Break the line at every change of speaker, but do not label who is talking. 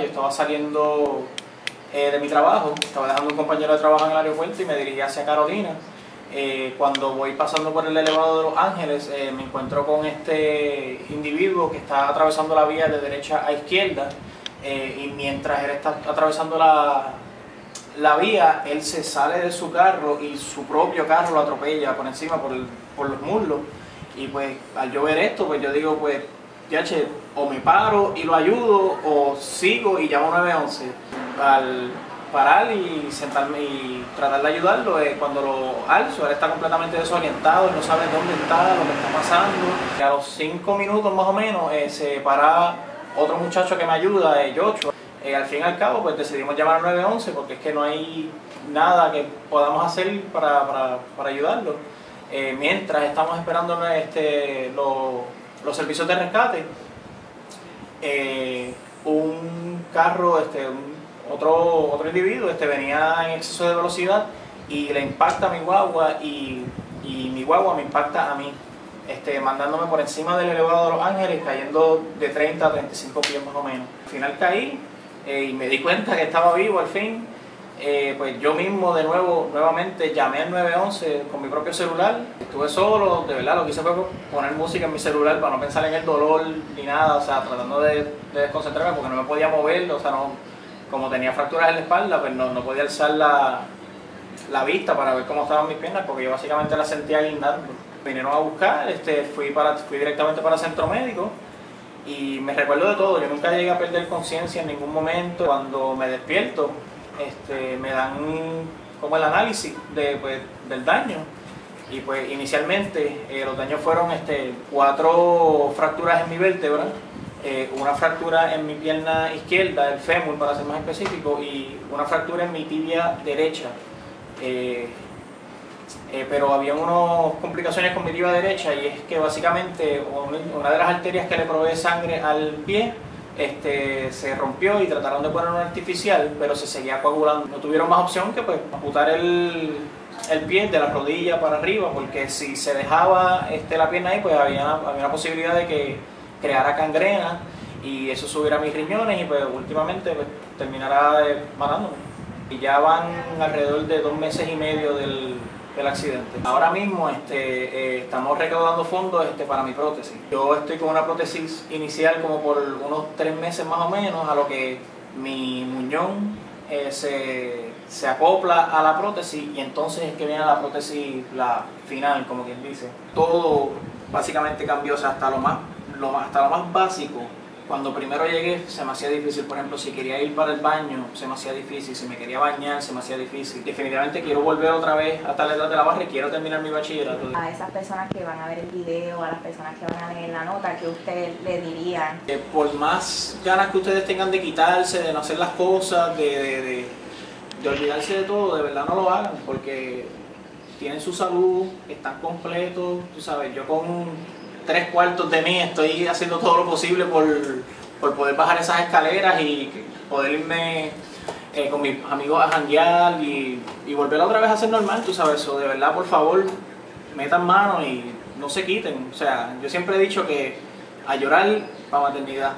Yo estaba saliendo eh, de mi trabajo, estaba dejando un compañero de trabajo en el aeropuerto y me dirigí hacia Carolina. Eh, cuando voy pasando por el elevado de Los Ángeles, eh, me encuentro con este individuo que está atravesando la vía de derecha a izquierda y mientras él está atravesando la, la vía, él se sale de su carro y su propio carro lo atropella por encima, por, por los muslos. Y pues al yo ver esto, pues yo digo, pues ya o me paro y lo ayudo o sigo y llamo 911. Al parar y sentarme y tratar de ayudarlo, eh, cuando lo alzo, él está completamente desorientado, no sabe dónde está, lo que está pasando. Y a los cinco minutos más o menos eh, se para otro muchacho que me ayuda, eh, Yocho. Eh, al fin y al cabo, pues decidimos llamar al 911 porque es que no hay nada que podamos hacer para, para, para ayudarlo. mientras estamos esperando este, los los servicios de rescate, eh, un carro, este, otro, otro individuo este, venía en exceso de velocidad y le impacta a mi guagua y, mi guagua me impacta a mí, este, mandándome por encima del elevado de Los Ángeles, cayendo de 30 a 35 pies más o menos. Al final caí eh, y me di cuenta que estaba vivo al fin eh, pues yo mismo de nuevo, nuevamente llamé al 911 con mi propio celular. Estuve solo, de verdad, lo que hice fue poner música en mi celular para no pensar en el dolor ni nada, o sea, tratando de, desconcentrarme porque no me podía mover, o sea, no, como tenía fracturas en la espalda, pues no, no podía alzar la, la, vista para ver cómo estaban mis piernas porque yo básicamente las sentía guindando. Vinieron a buscar, este, fui, para, fui directamente para el centro médico y me recuerdo de todo, yo nunca llegué a perder conciencia en ningún momento. Cuando me despierto, este, me dan como el análisis de, pues, del daño. Y pues inicialmente eh, los daños fueron este, cuatro fracturas en mi vértebra, eh, una fractura en mi pierna izquierda, el fémur para ser más específico, y una fractura en mi tibia derecha. Eh, pero había unas complicaciones con mi tibia derecha y es que básicamente una de las arterias que le provee sangre al pie este, se rompió y trataron de poner un artificial, pero se seguía coagulando. No tuvieron más opción que pues amputar el, el pie de la rodilla para arriba, porque si se dejaba este, la pierna ahí, pues había, había una posibilidad de que creara cangrena y eso subiera mis riñones y pues últimamente pues, terminará eh, matándome. Y ya van alrededor de dos meses y medio del, el accidente. Ahora mismo este, eh, estamos recaudando fondos este, para mi prótesis. Yo estoy con una prótesis inicial como por unos tres meses más o menos, a lo que mi muñón eh, se, se, acopla a la prótesis y entonces es que viene la prótesis, la final, como quien dice. Todo básicamente cambió, o sea, hasta lo más, lo, hasta lo más básico cuando primero llegué se me hacía difícil, por ejemplo, si quería ir para el baño se me hacía difícil, si me quería bañar se me hacía difícil. Definitivamente quiero volver otra vez a estar detrás de la barra y quiero terminar mi bachillerato.
A esas personas que van a ver el video, a las personas que van a leer la nota, ¿qué usted le diría?
Que por más ganas que ustedes tengan de quitarse, de no hacer las cosas, de, de, de olvidarse de todo, de verdad no lo hagan, porque tienen su salud, están completos, tú sabes, yo con tres cuartos de mí estoy haciendo todo lo posible por, poder bajar esas escaleras y poder irme eh, con mis amigos a janguear y, y, volver otra vez a ser normal, tú sabes, eso de verdad, por favor, metan mano y no se quiten. O sea, yo siempre he dicho que a llorar para maternidad.